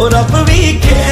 और अब भी खेल है खेले